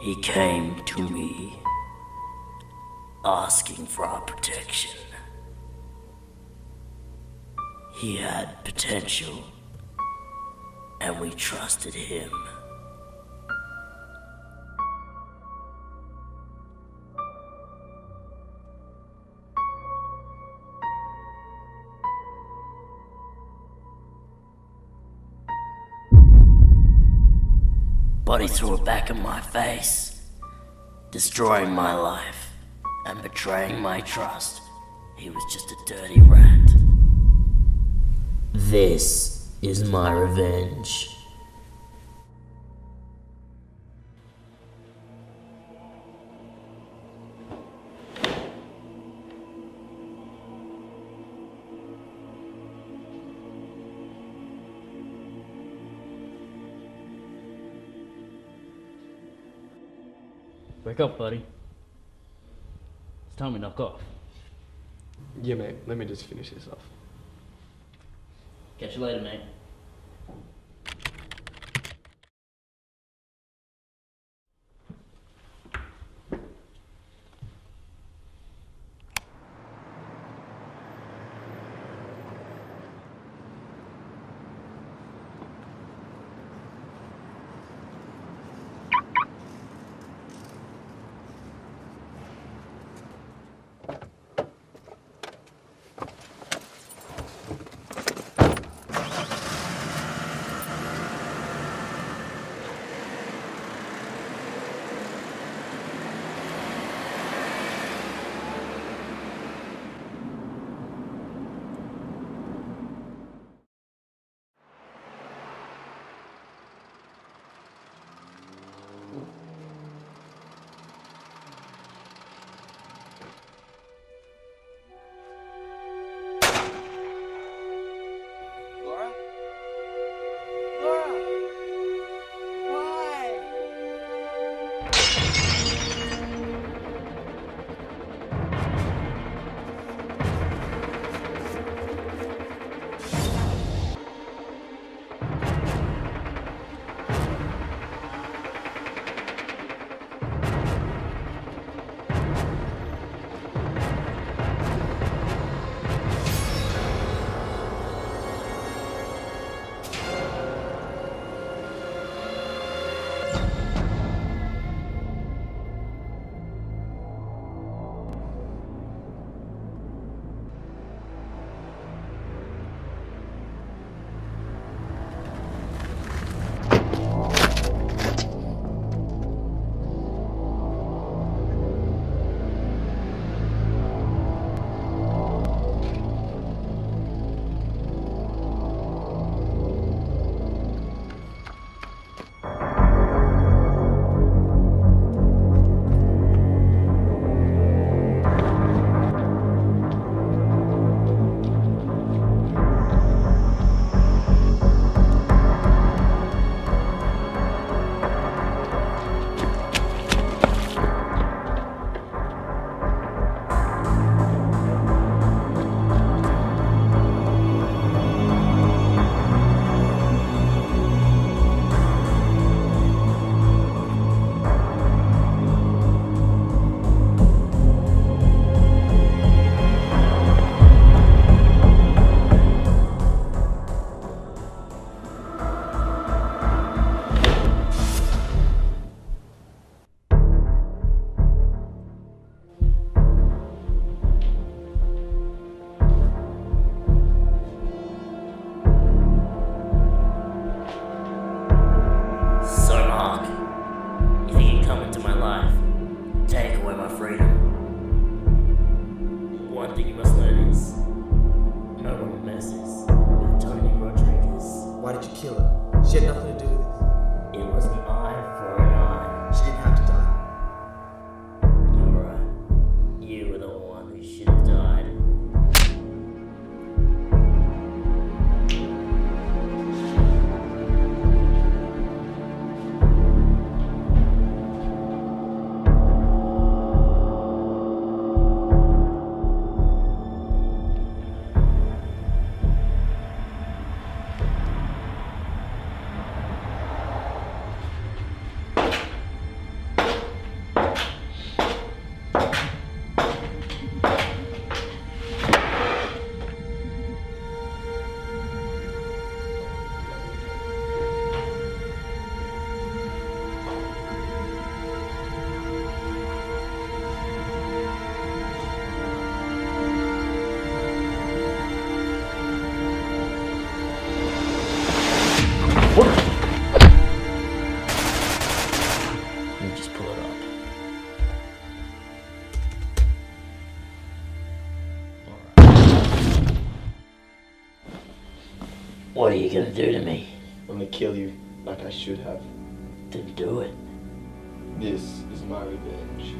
He came to me asking for our protection. He had potential, and we trusted him. He threw it back in my face, destroying my life and betraying my trust. He was just a dirty rat. This is my revenge. Wake up, buddy. It's time we knock off. Yeah, mate, let me just finish this off. Catch you later, mate. She had nothing to do with it. It was an do to me? I'm gonna kill you like I should have. Then do it. This is my revenge.